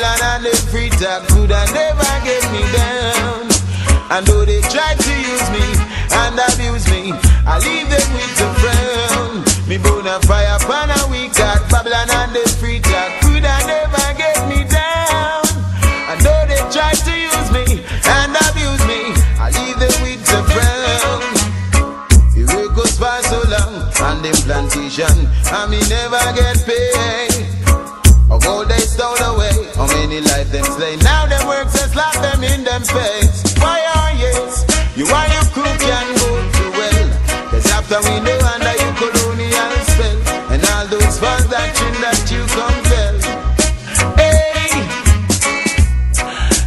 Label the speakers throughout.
Speaker 1: and them free talk could have never get me down. And though they try to use me and abuse me, I leave them with a frown. Me burn a fire pan a week at Babylon and them free talk could have never get me down. And though they try to use me and abuse me, I leave them with a frown. The work goes for so long on them plantation, and me never get paid. Gold they stole many life them slay? Now them works just lock them in them face. Why are yes, you are your crew can go to well. Cause after we know under your colonial spell, and all those false doctrine that you compel. Hey,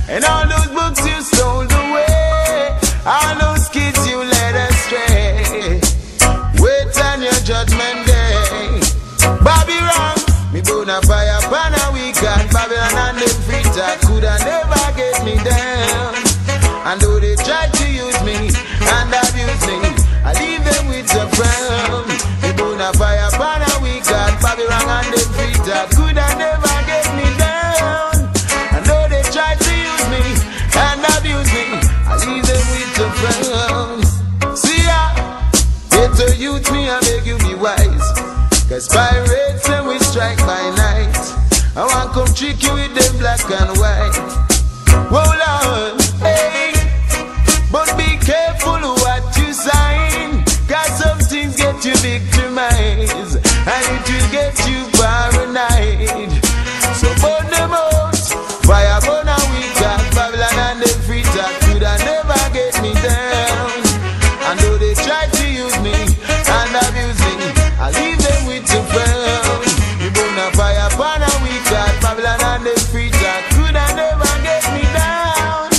Speaker 1: and all those books you stole away, all those kids you led astray. Wait on your judgment day. Babylon, me burn them coulda never get me down. And though they try to use me and abuse me, I leave them with a frown. Burn a fire pan a week and Babylon and them free talk coulda never get me down. And though they try to use me and abuse me, I leave them with a frown. See ya. Get to youth me I beg you be wise. Cause pirates and we strike by. I want come trick you with them black and white. Whoa Lord, hey. But be careful what you sign. Cause some things get you victimized. And it will get you paranoid. So burn them out. Fire talk could have never get me down.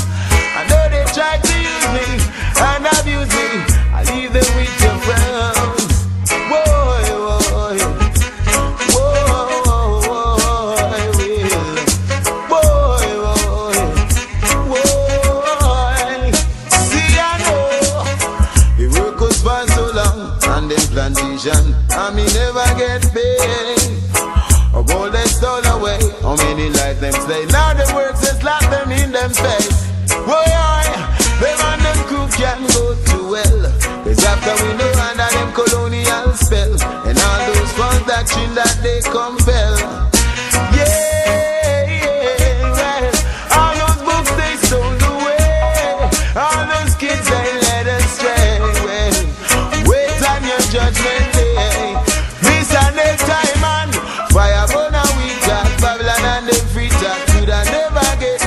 Speaker 1: And though they try to use me and abuse me, I leave them with the frown. Whoa, whoa, whoa, whoa. Boy, boy, boy. See, I know the work was for so long and them plantation, and me never get paid. Them slay? Now the works just slap them in them face. Boy, them and them crew can go to well. Cause after we know under them colonial spell, and all those false doctrine that they compel.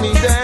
Speaker 1: me down.